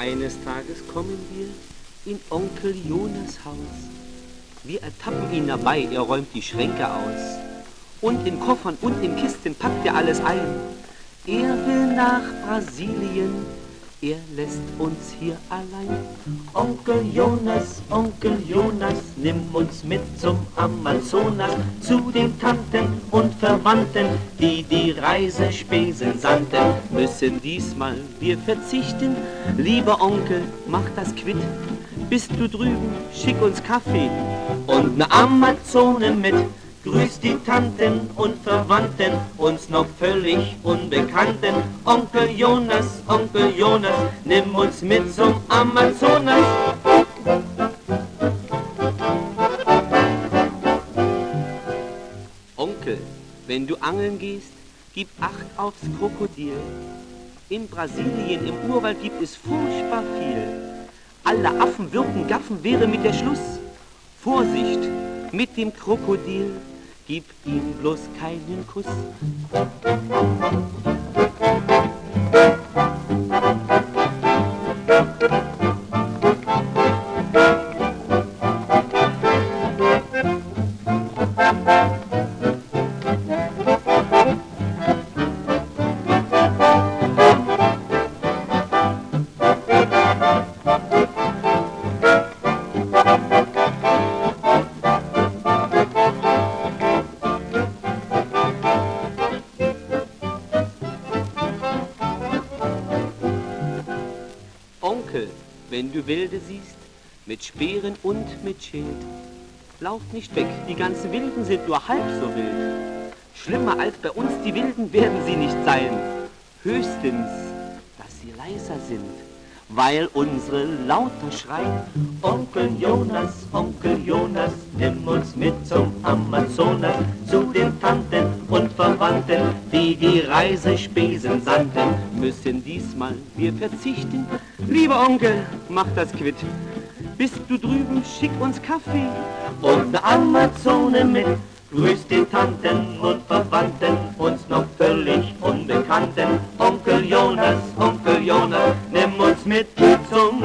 Eines Tages kommen wir in Onkel Jonas Haus. Wir ertappen ihn dabei, er räumt die Schränke aus. Und in Koffern und in Kisten packt er alles ein. Er will nach Brasilien, er lässt uns hier allein. Onkel Jonas, Onkel Jonas, nimm uns mit zum Amazonas, zu den Tanten und Verwandten, die die Reisespesen sandten. Müssen diesmal wir verzichten, lieber Onkel, mach das quitt. Bist du drüben, schick uns Kaffee und ne Amazone mit. Grüß die Tanten und Verwandten, uns noch völlig Unbekannten. Onkel Jonas, Onkel Jonas, nimm uns mit zum Amazonas. Onkel, wenn du angeln gehst, gib Acht aufs Krokodil. In Brasilien, im Urwald gibt es furchtbar viel. Alle Affen würden gaffen, wäre mit der Schluss. Vorsicht mit dem Krokodil, gib ihm bloß keinen Kuss. Onkel, wenn du Wilde siehst, mit Speeren und mit Schild, lauf nicht weg, die ganzen Wilden sind nur halb so wild. Schlimmer als bei uns die Wilden werden sie nicht sein, höchstens, dass sie leiser sind, weil unsere lauter schreien. Onkel Jonas, Onkel Jonas, nimm uns mit zum Amazonas, zu den Tanten und Verwandten, die die Reisespesen sandten, müssen diesmal wir verzichten. Lieber Onkel, mach das quitt. Bist du drüben, schick uns Kaffee und ne Amazone mit. Grüß die Tanten und Verwandten, uns noch völlig Unbekannten. Onkel Jonas, Onkel Jonas, nimm uns mit zum